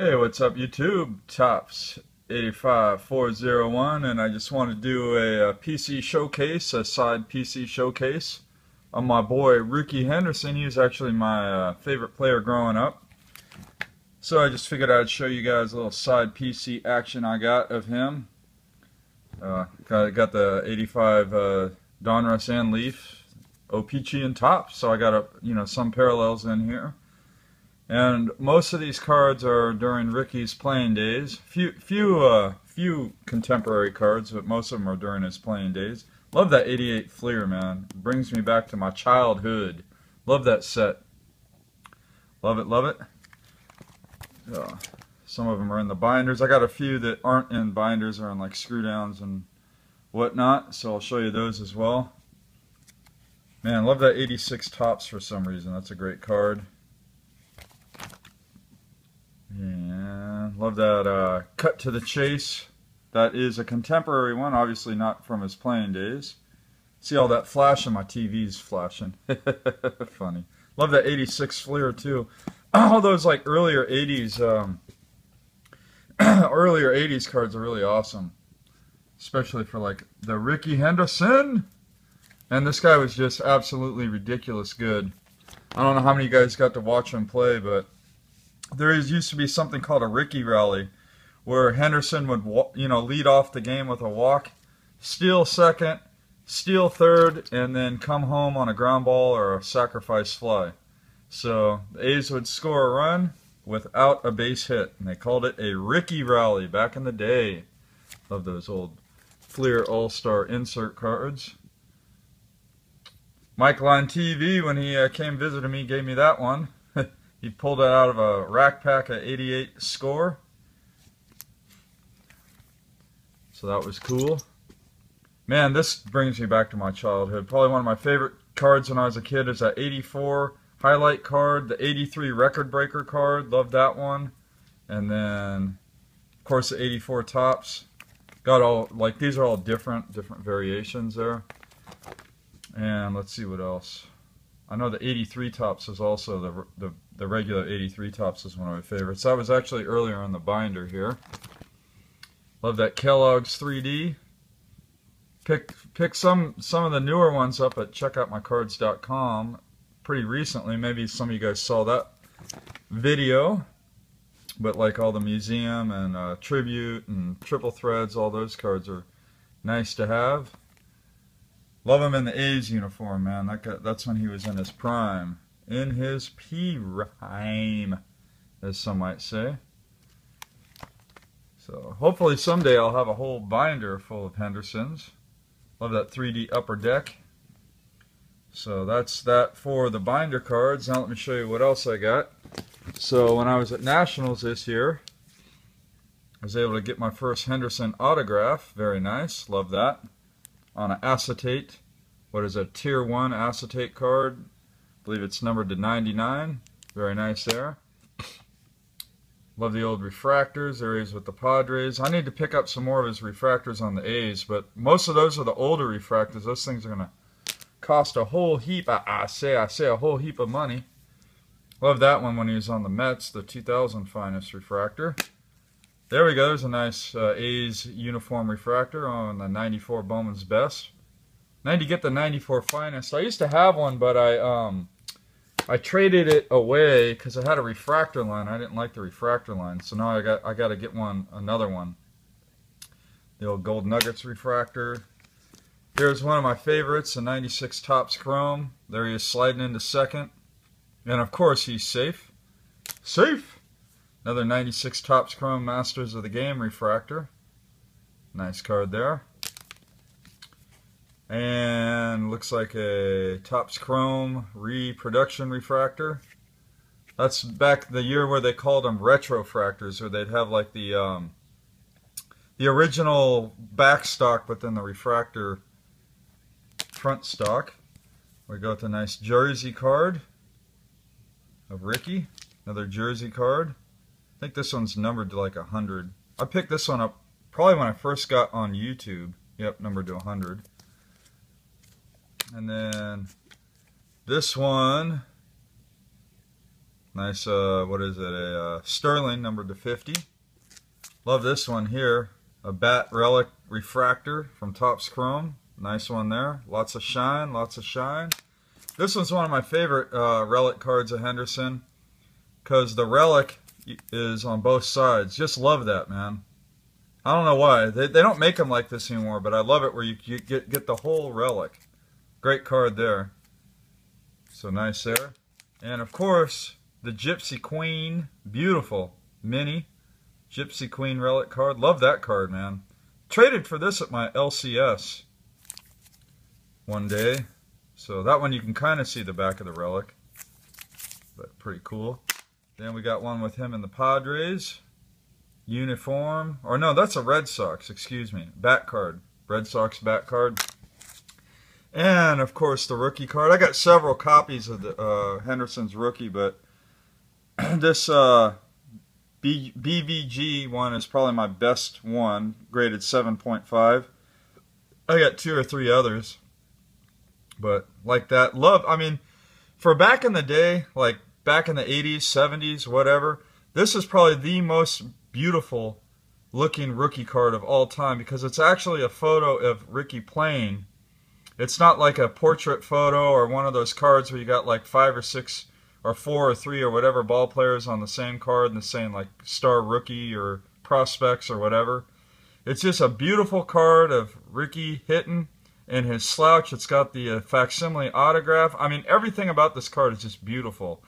Hey, what's up YouTube? Topps 85401 and I just want to do a, a, PC showcase, a side PC showcase on my boy Rickey Henderson. He was actually my uh, favorite player growing up. So I just figured I'd show you guys a little side PC action I got of him. Uh, got, got the 85 uh, Donruss and Leaf, O-Pee-Chee and Topps, so I got a, you know some parallels in here. And most of these cards are during Rickey's playing days. Few, few, uh, few contemporary cards, but most of them are during his playing days. Love that 88 Fleer, man. Brings me back to my childhood. Love that set. Love it, love it. Uh, some of them are in the binders. I got a few that aren't in binders, are in like screw downs and whatnot, so I'll show you those as well. Man, love that 86 Topps for some reason. That's a great card. Yeah, love that uh, cut to the chase. That is a contemporary one, obviously not from his playing days. See all that flash on my TV's flashing. Funny. Love that 86 Fleer too. All those like earlier 80s, um, earlier 80s cards are really awesome. Especially for like the Rickey Henderson. And this guy was just absolutely ridiculous good. I don't know how many guys got to watch him play, but there used to be something called a Rickey rally, where Henderson would you know lead off the game with a walk, steal second, steal third, and then come home on a ground ball or a sacrifice fly. So the A's would score a run without a base hit, and they called it a Rickey rally back in the day. Love those old Fleer All-Star insert cards. Michael on TV, when he uh, came visiting me, gave me that one. He pulled it out of a rack pack at 88 score. So that was cool. Man, this brings me back to my childhood. Probably one of my favorite cards when I was a kid is that 84 highlight card, the 83 record breaker card. Love that one. And then, of course, the 84 Topps. Got all, like, these are all different, different variations there. And let's see what else. I know the 83 Topps is also the, the, the regular 83 Topps is one of my favorites. That was actually earlier on the binder here. Love that Kellogg's 3D. Pick pick some some of the newer ones up at checkoutmycards.com pretty recently. Maybe some of you guys saw that video. But like all the museum and uh, tribute and triple threads, all those cards are nice to have. Love him in the A's uniform, man. That that's when he was in his prime. In his prime, as some might say. So hopefully someday I'll have a whole binder full of Hendersons. Love that 3D upper deck. So that's that for the binder cards. Now let me show you what else I got. So when I was at Nationals this year, I was able to get my first Henderson autograph. Very nice. Love that on an acetate. What is a tier 1 acetate card? I believe it's numbered to 99. Very nice there. Love the old refractors. There he is with the Padres. I need to pick up some more of his refractors on the A's, but most of those are the older refractors. Those things are going to cost a whole heap. I, I, say, I say a whole heap of money. Love that one when he was on the Mets, the 2000 finest refractor. There we go. There's a nice uh, A's uniform refractor on the 94 Bowman's Best. I need to get the 94 Finest. I used to have one, but I um I traded it away because I had a refractor line. I didn't like the refractor line, so now I got I got to get one another one. The old Gold Nuggets refractor. Here's one of my favorites, the 96 Topps Chrome. There he is sliding into second. And of course he's safe. Safe! Another 96 Topps Chrome Masters of the Game refractor. Nice card there. And looks like a Topps Chrome reproduction refractor. That's back the year where they called them retrofractors, where they'd have like the um, the original back stock, but then the refractor front stock. We got the nice jersey card of Rickey. Another jersey card. I think this one's numbered to like 100. I picked this one up probably when I first got on YouTube. Yep, numbered to 100. And then this one, Nice, uh, what is it, a uh, Sterling numbered to 50. Love this one here, a Bat Relic Refractor from Topps Chrome. Nice one there. Lots of shine, lots of shine. This one's one of my favorite uh, Relic cards of Henderson because the Relic is on both sides. Just love that, man. I don't know why. They, they don't make them like this anymore, but I love it where you, you get, get the whole Relic. Great card there. So nice there. And of course, the Gypsy Queen, beautiful mini Gypsy Queen relic card. Love that card, man. Traded for this at my LCS one day. So that one you can kind of see the back of the relic. But pretty cool. Then we got one with him in the Padres. Uniform. Or no, that's a Red Sox, excuse me. Back card. Red Sox back card. And, of course, the rookie card. I got several copies of the uh, Henderson's rookie, but this uh, B BVG one is probably my best one, graded 7.5. I got two or three others, but like that. Love, I mean, for back in the day, like back in the 80s, 70s, whatever, this is probably the most beautiful looking rookie card of all time because it's actually a photo of Rickey playing. It's not like a portrait photo or one of those cards where you got like five or six or four or three or whatever ball players on the same card and the same like star rookie or prospects or whatever. It's just a beautiful card of Rickey hitting and his slouch. It's got the uh, facsimile autograph. I mean, everything about this card is just beautiful.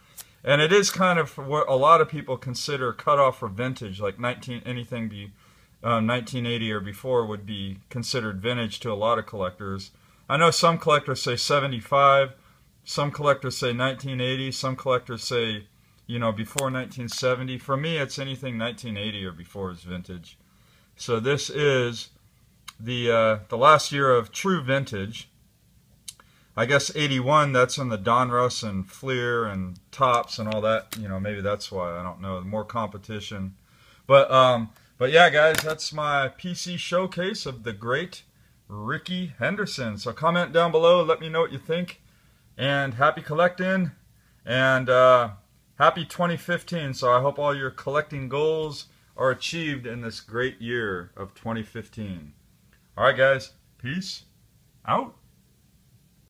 And it is kind of what a lot of people consider cutoff for vintage, like 19 anything be um, 1980 or before would be considered vintage to a lot of collectors. I know some collectors say 75. Some collectors say 1980. Some collectors say, you know, before 1970. For me, it's anything 1980 or before is vintage. So this is the uh, the last year of true vintage. I guess 81, that's in the Donruss and Fleer and Topps and all that. You know, maybe that's why. I don't know. More competition. But, um, but yeah, guys, that's my PC showcase of the great Rickey Henderson. So comment down below. Let me know what you think and happy collecting and uh, happy 2015. So I hope all your collecting goals are achieved in this great year of 2015. All right, guys. Peace out.